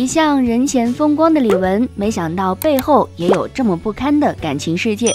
一向人前风光的李玟，没想到背后也有这么不堪的感情世界。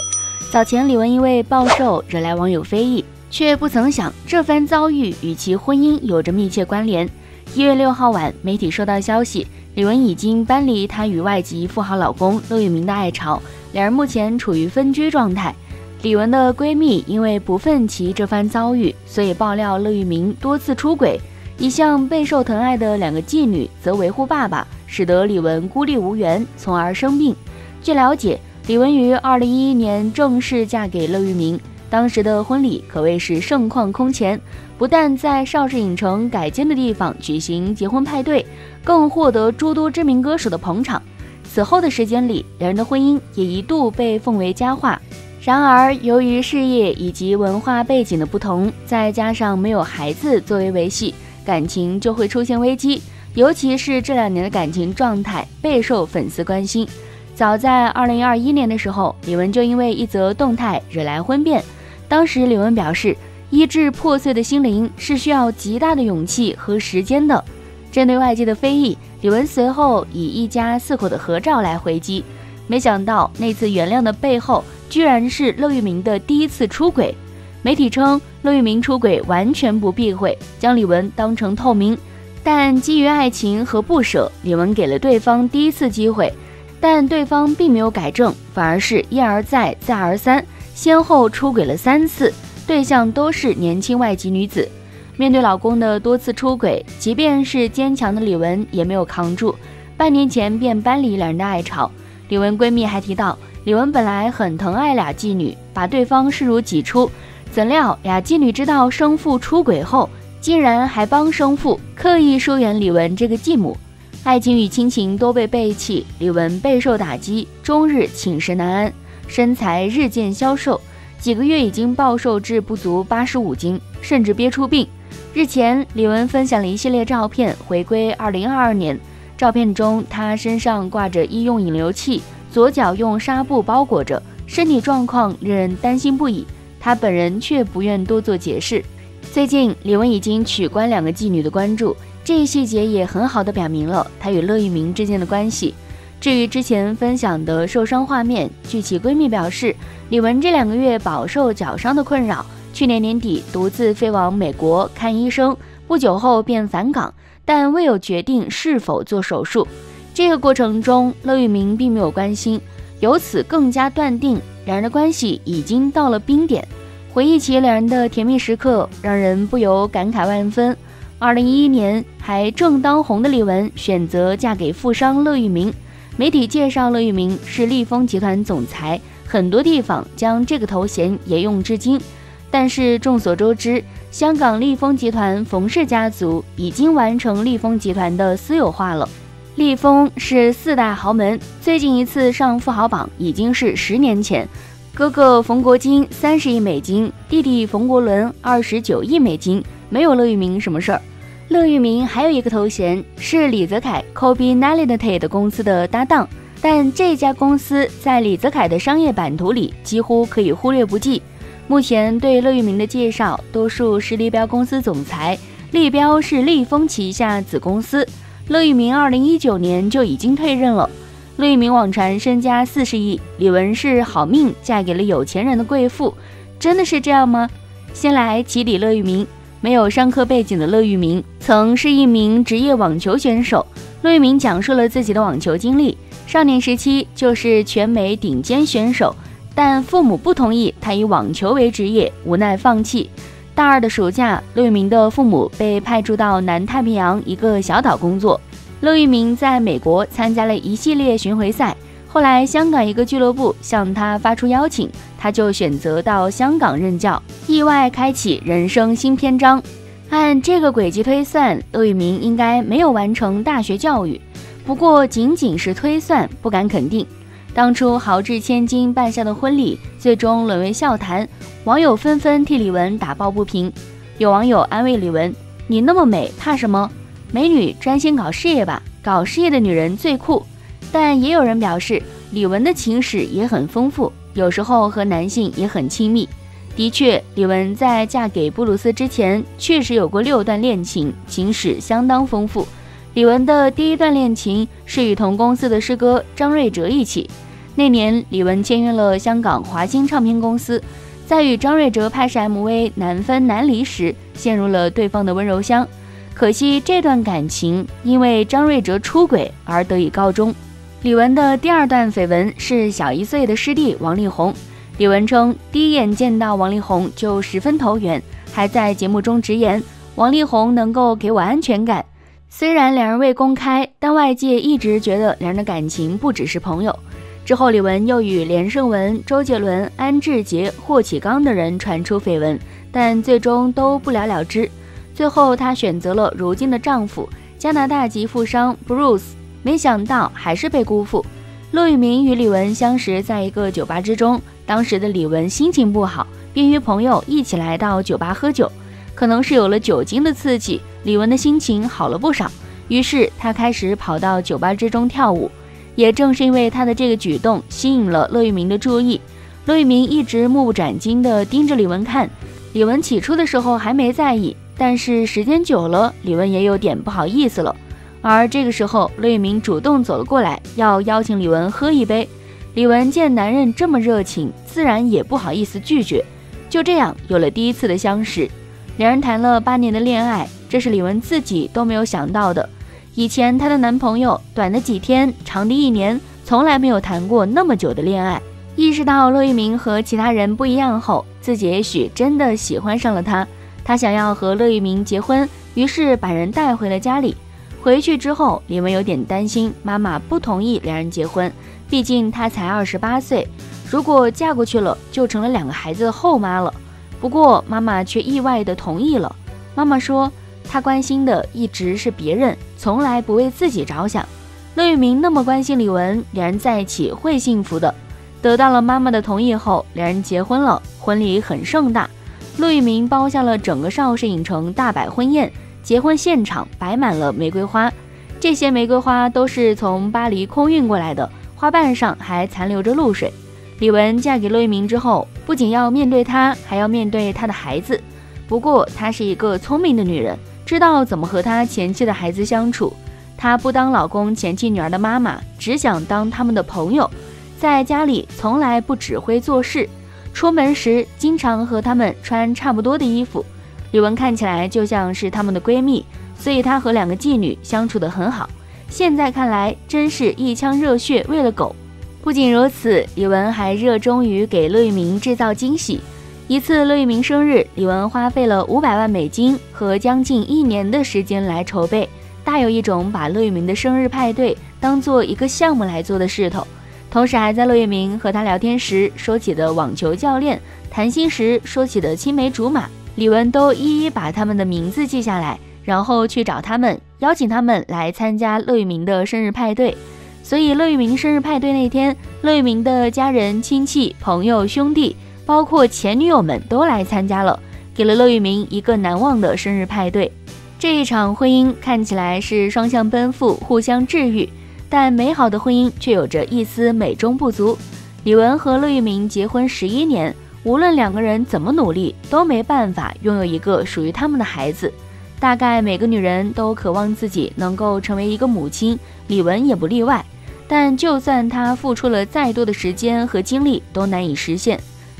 早前李玟因为暴瘦惹来网友非议，却不曾想这番遭遇与其婚姻有着密切关联。一月六号晚，媒体收到消息，李玟已经搬离她与外籍富豪老公乐玉明的爱巢，两人目前处于分居状态。李玟的闺蜜因为不忿其这番遭遇，所以爆料乐玉明多次出轨。一向备受疼爱的两个妓女则维护爸爸，使得李玟孤立无援，从而生病。据了解，李玟于二零一一年正式嫁给乐玉明，当时的婚礼可谓是盛况空前，不但在邵氏影城改建的地方举行结婚派对，更获得诸多知名歌手的捧场。此后的时间里，两人的婚姻也一度被奉为佳话。然而，由于事业以及文化背景的不同，再加上没有孩子作为维系，感情就会出现危机。尤其是这两年的感情状态备受粉丝关心。早在二零二一年的时候，李玟就因为一则动态惹来婚变。当时李玟表示，医治破碎的心灵是需要极大的勇气和时间的。针对外界的非议，李玟随后以一家四口的合照来回击。没想到那次原谅的背后。居然是乐玉明的第一次出轨，媒体称乐玉明出轨完全不避讳，将李玟当成透明。但基于爱情和不舍，李玟给了对方第一次机会，但对方并没有改正，反而是一而再再而三，先后出轨了三次，对象都是年轻外籍女子。面对老公的多次出轨，即便是坚强的李玟也没有扛住，半年前便搬离两人的爱巢。李玟闺蜜还提到。李玟本来很疼爱俩妓女，把对方视如己出，怎料俩妓女知道生父出轨后，竟然还帮生父刻意疏远李玟这个继母，爱情与亲情都被背弃，李玟备受打击，终日寝食难安，身材日渐消瘦，几个月已经暴瘦至不足八十五斤，甚至憋出病。日前，李玟分享了一系列照片，回归二零二二年，照片中她身上挂着医用引流器。左脚用纱布包裹着，身体状况令人担心不已。他本人却不愿多做解释。最近，李玟已经取关两个妓女的关注，这一细节也很好的表明了她与乐玉明之间的关系。至于之前分享的受伤画面，据其闺蜜表示，李玟这两个月饱受脚伤的困扰，去年年底独自飞往美国看医生，不久后便返港，但未有决定是否做手术。这个过程中，乐玉明并没有关心，由此更加断定两人的关系已经到了冰点。回忆起两人的甜蜜时刻，让人不由感慨万分。二零一一年还正当红的李玟选择嫁给富商乐玉明，媒体介绍乐玉明是利丰集团总裁，很多地方将这个头衔沿用至今。但是众所周知，香港利丰集团冯氏家族已经完成利丰集团的私有化了。利丰是四大豪门，最近一次上富豪榜已经是十年前。哥哥冯国金三十亿美金，弟弟冯国伦二十九亿美金，没有乐玉明什么事儿。乐玉明还有一个头衔是李泽楷 Kobe Nalite 公司的搭档，但这家公司在李泽楷的商业版图里几乎可以忽略不计。目前对乐玉明的介绍多数是立标公司总裁，立标是立丰旗下子公司。乐玉明二零一九年就已经退任了。乐玉明网传身家四十亿，李玟是好命嫁给了有钱人的贵妇，真的是这样吗？先来起底乐玉明。没有商科背景的乐玉明曾是一名职业网球选手。乐玉明讲述了自己的网球经历：少年时期就是全美顶尖选手，但父母不同意他以网球为职业，无奈放弃。大二的暑假，乐玉明的父母被派驻到南太平洋一个小岛工作。乐玉明在美国参加了一系列巡回赛，后来香港一个俱乐部向他发出邀请，他就选择到香港任教，意外开启人生新篇章。按这个轨迹推算，乐玉明应该没有完成大学教育，不过仅仅是推算，不敢肯定。当初豪掷千金办下的婚礼，最终沦为笑谈，网友纷纷替李玟打抱不平。有网友安慰李玟：“你那么美，怕什么？美女专心搞事业吧，搞事业的女人最酷。”但也有人表示，李玟的情史也很丰富，有时候和男性也很亲密。的确，李玟在嫁给布鲁斯之前，确实有过六段恋情，情史相当丰富。李玟的第一段恋情是与同公司的师哥张瑞哲一起。那年，李玟签约了香港华星唱片公司，在与张瑞哲拍摄 MV《难分难离》时，陷入了对方的温柔乡。可惜这段感情因为张瑞哲出轨而得以告终。李玟的第二段绯闻是小一岁的师弟王力宏。李玟称，第一眼见到王力宏就十分投缘，还在节目中直言王力宏能够给我安全感。虽然两人未公开，但外界一直觉得两人的感情不只是朋友。之后，李玟又与连胜文、周杰伦、安志杰、霍启刚等人传出绯闻，但最终都不了了之。最后，她选择了如今的丈夫加拿大籍富商 Bruce，没想到还是被辜负。骆玉明与李玟相识在一个酒吧之中，当时的李玟心情不好，便约朋友一起来到酒吧喝酒。可能是有了酒精的刺激，李玟的心情好了不少，于是她开始跑到酒吧之中跳舞。也正是因为她的这个举动，吸引了骆玉明的注意。骆玉明一直目不转睛地盯着李玟看，李玟起初的时候还没在意。但是时间久了，李玟也有点不好意思了。而这个时候，骆玉明主动走了过来，要邀请李玟喝一杯。李玟见男人这么热情，自然也不好意思拒绝。就这样有了第一次的相识。两人谈了八年的恋爱，这是李玟自己都没有想到的。以前她的男朋友短的几天，长的一年，从来没有谈过那么久的恋爱。意识到骆玉明和其他人不一样后，自己也许真的喜欢上了他。他想要和乐玉明结婚，于是把人带回了家里。回去之后，李玟有点担心妈妈不同意两人结婚，毕竟她才二十八岁，如果嫁过去了，就成了两个孩子的后妈了。不过妈妈却意外的同意了。妈妈说，她关心的一直是别人，从来不为自己着想。乐玉明那么关心李玟，两人在一起会幸福的。得到了妈妈的同意后，两人结婚了，婚礼很盛大。陆一明包下了整个邵氏影城大摆婚宴，结婚现场摆满了玫瑰花，这些玫瑰花都是从巴黎空运过来的，花瓣上还残留着露水。李玟嫁给陆一明之后，不仅要面对他，还要面对他的孩子。不过她是一个聪明的女人，知道怎么和她前妻的孩子相处。她不当老公前妻女儿的妈妈，只想当他们的朋友，在家里从来不指挥做事。出门时经常和他们穿差不多的衣服，李玟看起来就像是他们的闺蜜，所以她和两个妓女相处得很好。现在看来，真是一腔热血为了狗。不仅如此，李玟还热衷于给乐玉明制造惊喜。一次乐玉明生日，李玟花费了五百万美金和将近一年的时间来筹备，大有一种把乐玉明的生日派对当做一个项目来做的势头。同时，还在乐玉明和他聊天时说起的网球教练，谈心时说起的青梅竹马，李玟都一一把他们的名字记下来，然后去找他们，邀请他们来参加乐玉明的生日派对。所以，乐玉明生日派对那天，乐玉明的家人、亲戚、朋友、兄弟，包括前女友们都来参加了，给了乐玉明一个难忘的生日派对。这一场婚姻看起来是双向奔赴，互相治愈。但美好的婚姻却有着一丝美中不足。李玟和乐玉明结婚十一年，无论两个人怎么努力，都没办法拥有一个属于他们的孩子。大概每个女人都渴望自己能够成为一个母亲，李玟也不例外。但就算她付出了再多的时间和精力，都难以实现。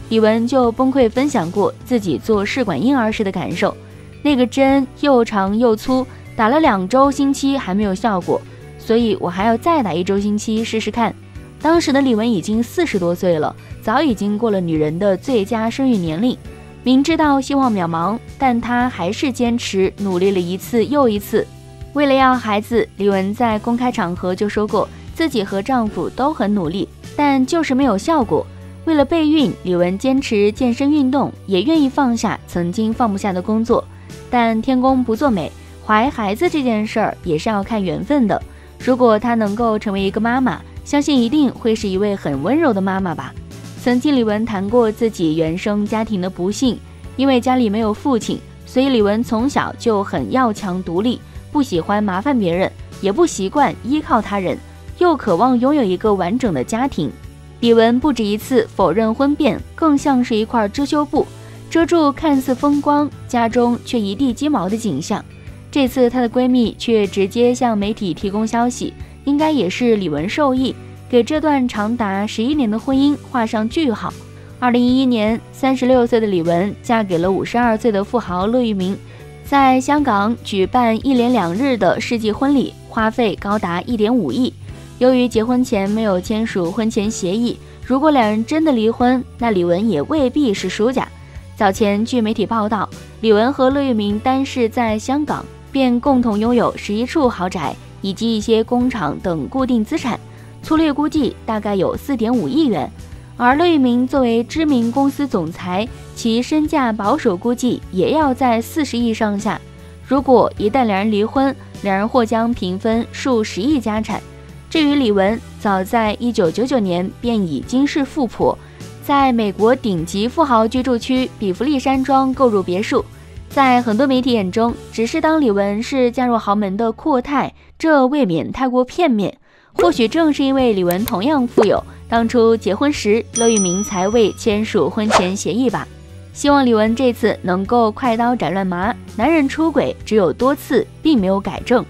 李玟就崩溃分享过自己做试管婴儿时的感受：那个针又长又粗，打了两周星期还没有效果。所以我还要再打一周星期试试看。当时的李玟已经四十多岁了，早已经过了女人的最佳生育年龄。明知道希望渺茫，但她还是坚持努力了一次又一次。为了要孩子，李玟在公开场合就说过，自己和丈夫都很努力，但就是没有效果。为了备孕，李玟坚持健身运动，也愿意放下曾经放不下的工作。但天公不作美，怀孩子这件事儿也是要看缘分的。如果她能够成为一个妈妈，相信一定会是一位很温柔的妈妈吧。曾经李玟谈过自己原生家庭的不幸，因为家里没有父亲，所以李玟从小就很要强独立，不喜欢麻烦别人，也不习惯依靠他人，又渴望拥有一个完整的家庭。李玟不止一次否认婚变，更像是一块遮羞布，遮住看似风光，家中却一地鸡毛的景象。这次她的闺蜜却直接向媒体提供消息，应该也是李玟受益，给这段长达十一年的婚姻画上句号。二零一一年，三十六岁的李玟嫁给了五十二岁的富豪乐玉明，在香港举办一连两日的世纪婚礼，花费高达一点五亿。由于结婚前没有签署婚前协议，如果两人真的离婚，那李玟也未必是输家。早前，据媒体报道，李玟和乐玉明单是在香港便共同拥有十一处豪宅以及一些工厂等固定资产，粗略估计大概有四点五亿元。而乐玉明作为知名公司总裁，其身价保守估计也要在四十亿上下。如果一旦两人离婚，两人或将平分数十亿家产。至于李玟，早在一九九九年便已经是富婆，在美国顶级富豪居住区比弗利山庄购入别墅。在很多媒体眼中，只是当李玟是嫁入豪门的阔太，这未免太过片面。或许正是因为李玟同样富有。当初结婚时，乐玉明才未签署婚前协议吧？希望李玟这次能够快刀斩乱麻。男人出轨只有多次，并没有改正。